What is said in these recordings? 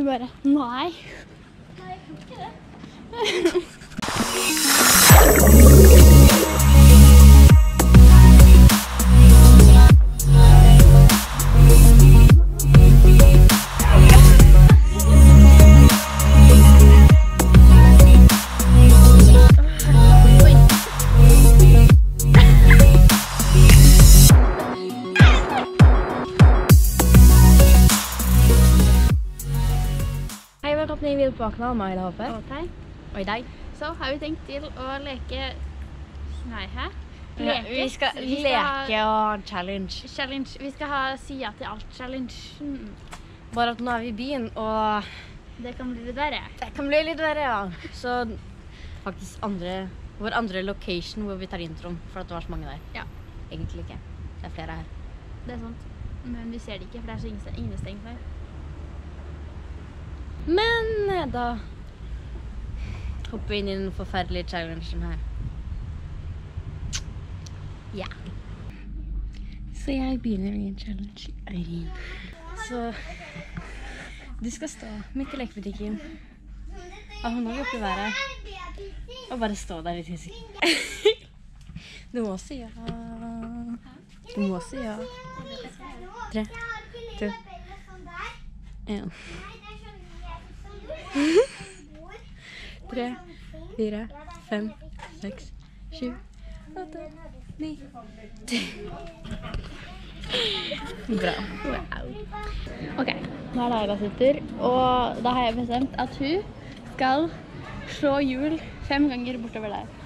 Hun bare Nei. Hei, velkommen til en video på med Aila Hoppe. Og deg. Og i dag Så har vi tenkt til å leke Nei, hæ? Vi skal Vi leke ha og ha en challenge. challenge. Vi skal ha si ja til alt-challenge. Mm. Bare at nå er vi i byen, og Det kan bli litt verre. det kan bli litt verre, ja. Så faktisk andre, vår andre location hvor vi tar introen, for at det var så mange der. Ja. Egentlig ikke. Det er flere her. Det er sant. Men vi ser det ikke, for det er så innestengt her. Men eh, da hopper vi inn i den forferdelige challengen her. Ja. Så jeg begynner en challenge. Så du skal stå midt i lekebutikken og hånda oppi været og bare stå der i ti. Du må si ja. Du må si ja. Tre, to, en. Tre, fire, fem, seks, sju, åtte, ni Bra. Ok, nå er det Aila sin tur, og da har jeg bestemt at hun skal slå hjul fem ganger bortover der.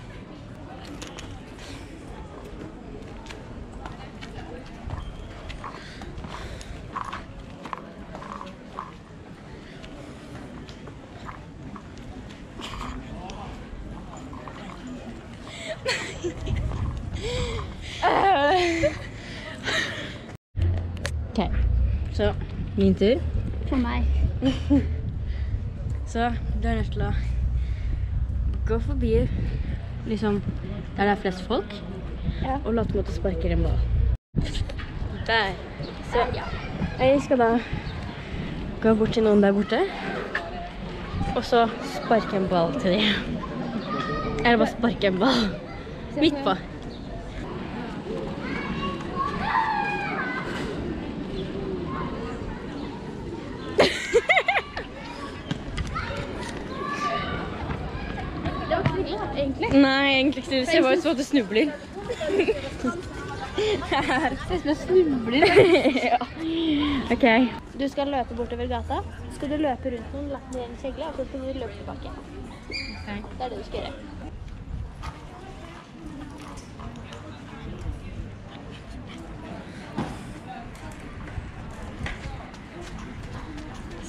OK. Så min tur. For meg. Så du er nødt til å gå forbi liksom der det er flest folk, Ja. og late som at du sparker en ball. Der. Så jeg skal da gå bort til noen der borte, og så sparke en ball til dem. Eller bare sparke en ball. Midt på. Egentlig. Nei, egentlig ikke. Det ser bare ut som at du snubler. Det ser ut som jeg snubler. ja. OK. Du skal løpe bortover gata, så skal du løpe rundt noen, lagt ned en kjegle, og så skal du løpe tilbake. Det er det du skal gjøre.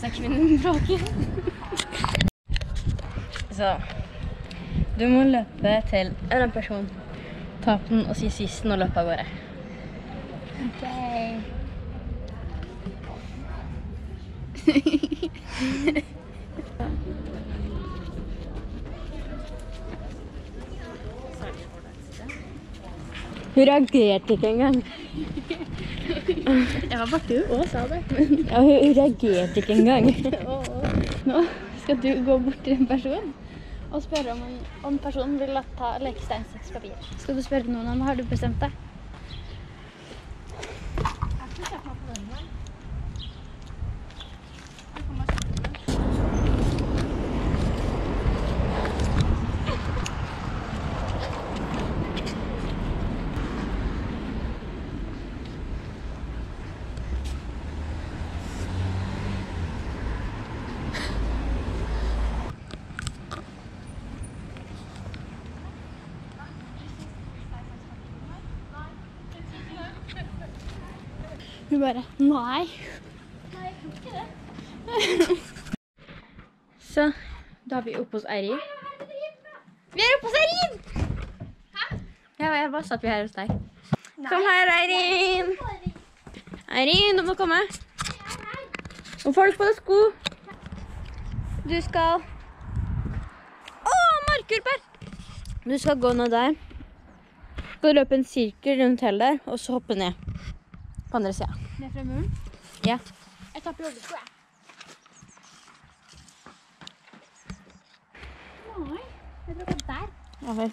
Snakkekvinnen bråker. Så Du må løpe til en person. Ta på den og si sisten og løpe av gårde. Hun reagerte ikke engang. Jeg var bare du og sa det. Ja, hun, hun reagerte ikke engang. Nå skal du gå bort til en person og spørre om, om personen vil ta lekestein, saks, papir. Skal du spørre noen om har du bestemt deg? Hun bare Nei. Så da er vi oppe hos Eirin. Vi er oppe hos Eirin! Ja, jeg bare satt vi her hos deg. Kom her, Eirin. Eirin, du må komme. Nå får du på deg sko. Du skal Å, markurper! Du skal gå ned der. Du Skal løpe en sirkel rundt hele der, og så hoppe ned på andre sida ned fra muren? Ja. Jeg tar på joggesko, jeg. Nei, jeg tror det er der. Ja vel.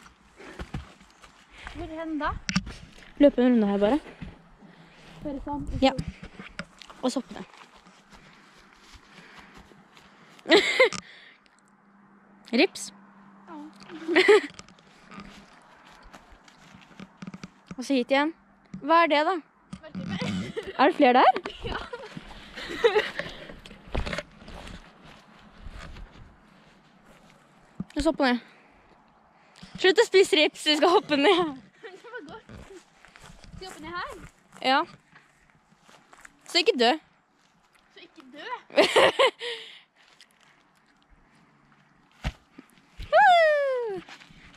Hvor hen da? Løpe en runde her, bare. Bare sånn? Ja. Og så opp soppene. Rips. Ja. Og så hit igjen. Hva er det, da? Veldig. Er det flere der? Ja. Og så hoppe ned. Slutt å spise rips, vi skal hoppe ned. Det var godt. Skal vi hoppe ned her? Ja. Så ikke dø. Så ikke dø.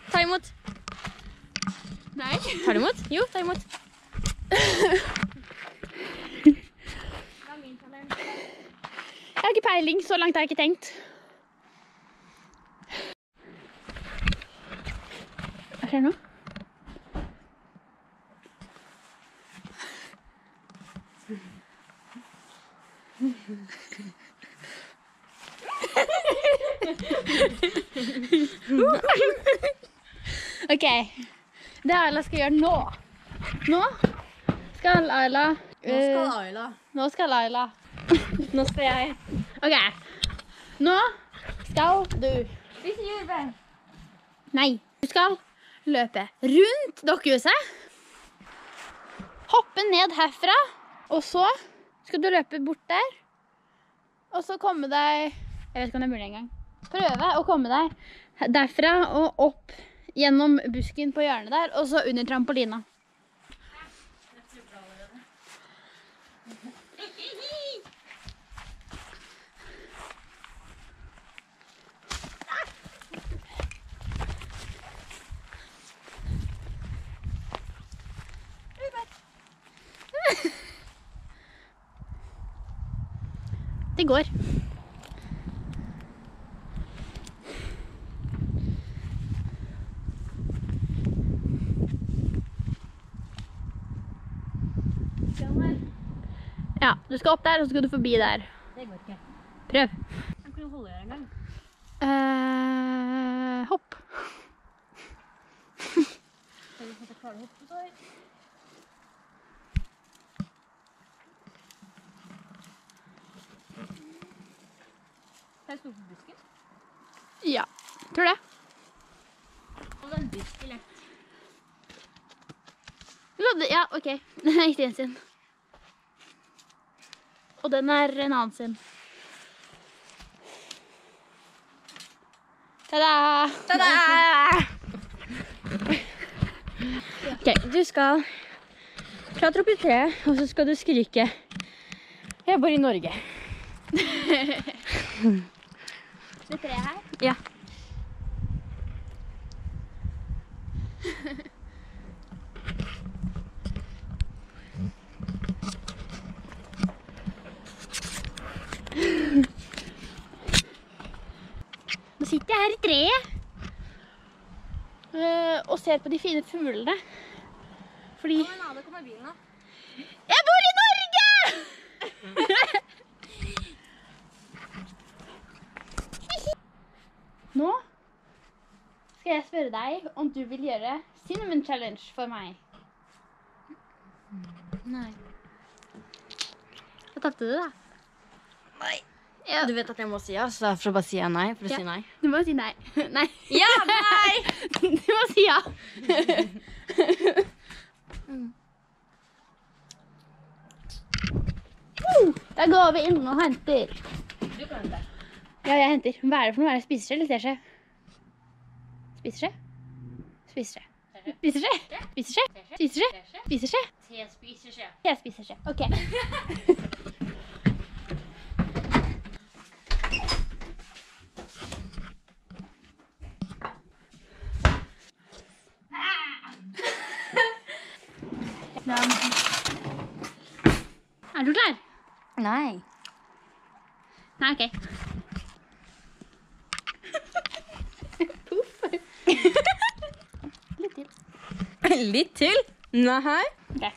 Ta imot. Nei. Tar du imot? Jo, ta imot. Jeg har ikke peiling. Så langt har jeg ikke tenkt. Hva skjer nå? OK. Det Ayla skal gjøre nå Nå skal Ayla skal Ayla. Nå skal Ayla Nå skal jeg. OK. Nå skal du Spise jordbær. Nei. Du skal løpe rundt dokkehuset. Hoppe ned herfra. Og så skal du løpe bort der. Og så komme deg Jeg vet ikke om det er mulig engang. Prøve å komme deg derfra og opp gjennom busken på hjørnet der, og så under trampolina. Det går. Ja, du skal opp der, og så skal du forbi der. Det går ikke. Prøv. Kan du holde deg en gang? Eh, hopp. Skal du klare å hoppe, så er stor på busken. Ja, tror det. Og den busken. Ja, OK. Den er ikke din sin. Og den er en annen sin. Ta-da! Ta-da! Ok, du skal klatre opp i treet, og så skal du skrike Jeg bor i Norge. Det treet her. Ja. Nå sitter jeg her i treet eh, og ser på de fine fuglene. Fordi Det kommer bilen da. Jeg bor i Norge! Nå skal jeg spørre deg om du vil gjøre cinnamon challenge for meg. Nei. Da tapte du, da. Nei. Du vet at jeg må si ja, så derfor bare sier jeg nei for å Ja. si nei. Du må si nei. Nei. Ja, nei! Du må si ja. Uh, Da går vi inn og henter. Du kan det. Ja, jeg henter. Hva er det for noe? Er det spiseskje eller teskje? Spiseskje? Spiseskje. Spiseskje? Spiseskje? Spiseskje? Spiseskje? Spiseskje? Tespiseskje, skje. Jeg. OK. Er du klar? Nei. Nei, OK. Litt til. Nei. Okay.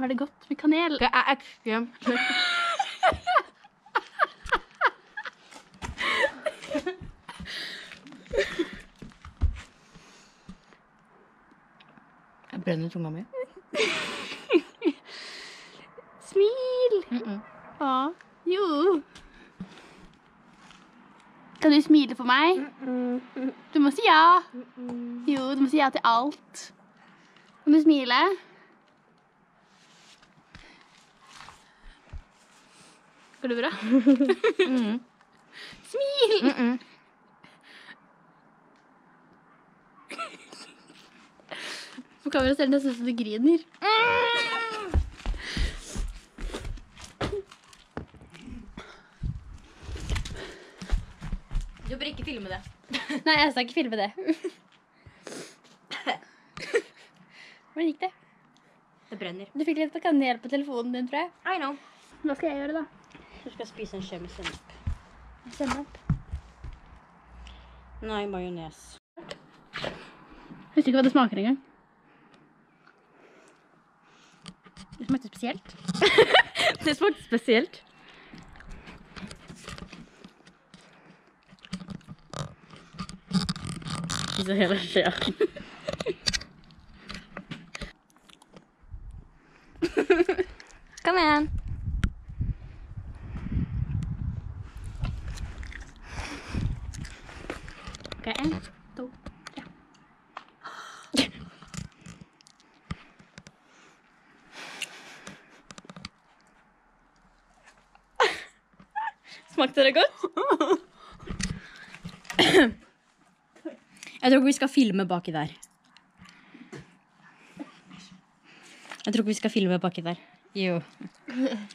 Var det godt med kanel? Det er ekstremt tunga mi. Smil! Mm -mm. Ja. Jo. Kan du smile for meg? Du må si ja. Jo, du må si ja til alt. Kan du smile? Går det bra? Mm. Smil! Mm -mm. På kamera ser det nesten ut som du griner. Du bør ikke filme det. Nei, jeg skal ikke filme det. Hvordan gikk det? Det brenner. Du fikk litt kanel på telefonen din, tror jeg. I know. Hva skal jeg gjøre, da? Du skal spise en skje med sennep. Sennep. Nei, majones. Husker ikke hva det smaker engang. Det smakte spesielt. Det smakte spesielt. Spiser hele skjea. Kom igjen. Ok, en, to, tre. Smakte det godt? Jeg tror ikke vi skal filme baki der. Jeg tror ikke vi skal filme baki der. Jo.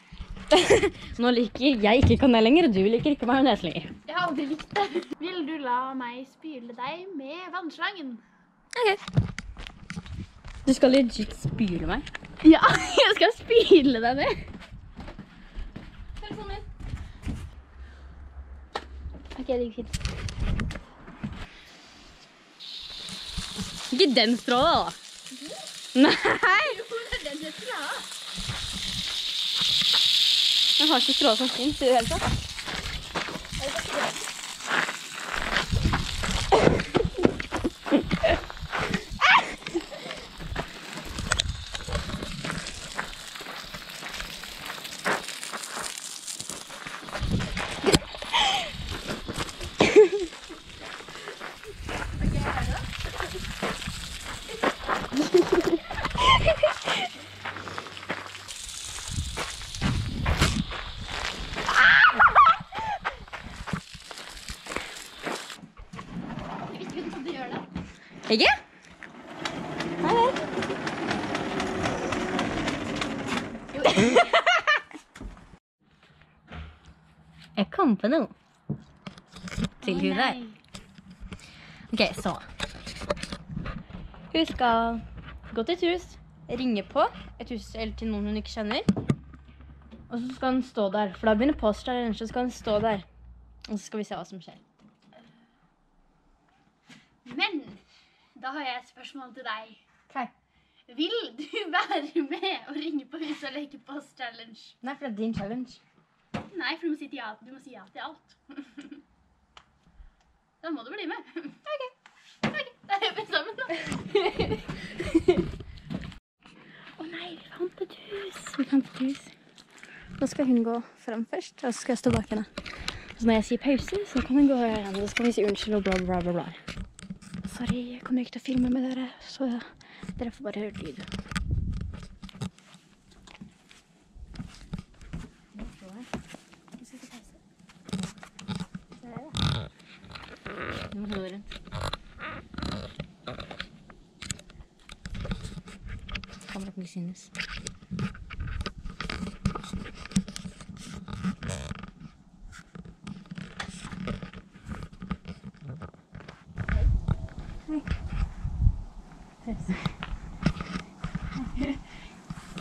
Nå liker jeg ikke kanel lenger, og du liker ikke majones lenger. Jeg har aldri likt det. Vil du la meg spyle deg med vannslangen? OK. Du skal legit spyle meg. Ja, jeg skal spyle deg med. Telefonen min. Det gikk fint. Ikke den stråla, da. Nei! Jeg har ikke stråla som fins i det hele tatt. Jeg visste ikke at du gjør det. Ikke? Hei, hei. Jeg kom på noe. Til hun der. Ok, så. Hun skal gå til et hus, ringe på et hus eller til noen hun ikke kjenner. Og så skal hun stå der, for da begynner posteren, så skal hun stå der. Og så skal vi se hva som skjer. Men da har jeg et spørsmål til deg. Okay. Vil du være med og ringe på huset og leke Post Challenge? Nei, for det er din challenge. Nei, for du må si, ja. du må si ja til alt. da må du bli med. OK. Ok, Da gjør vi sammen, da. Å nei, vi fant et hus. Vi fant et hus. Nå skal hun gå frem først, og så skal jeg stå bak henne. Så når jeg sier pause, så kan hun gå igjen, og så skal vi si unnskyld og bla, bla, bla, bla. Sorry, jeg kommer ikke til å filme med dere, så dere får bare høre lyd. Kan ikke synes.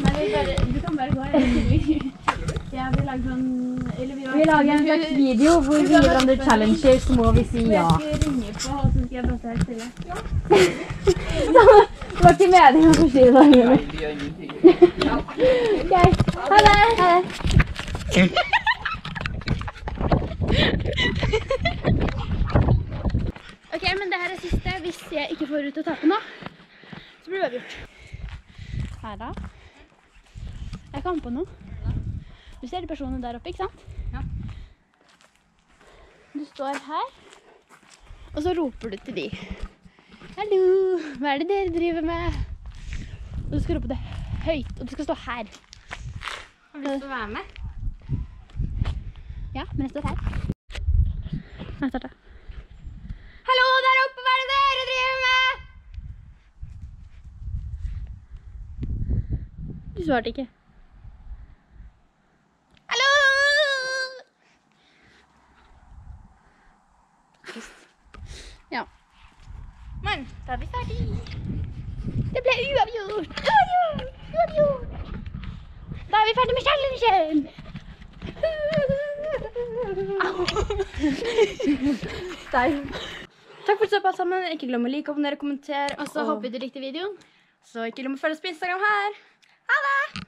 Nei, bare, du kan bare gå. Ja, vi lager sånn eller vi, Vi lager en slags video hvor vi gir hverandre challenger, så må vi si ja. Jeg skal ringe på, og så skal jeg stå helt stille. Det var ikke meningen å forstyrre deg. Greit. Ha det. Ha det. Ok, men det her er siste. Hvis jeg ikke får ut å tape nå, så blir det uavgjort. Her da. Jeg kan på noe. Du ser de personene der oppe, ikke sant? Ja. Du står her, og så roper du til de. Hallo, hva er det dere driver med? Og du skal rope det høyt, og du skal stå her. Har du lyst til å være med? Ja, men jeg står her. Nei, starta. Hallo der oppe, hva er det dere driver med? Du svarte ikke. Hallo! Ja. Men da er vi ferdig. Det ble uavgjort. Uavgjort! Uavgjort! Da er vi ferdig med challengen. Takk for at du så på sammen. Ikke glem å like, abonnere, kommentere. Og så håper vi du likte videoen. Så ikke glem å følge oss på Instagram her. Ha det!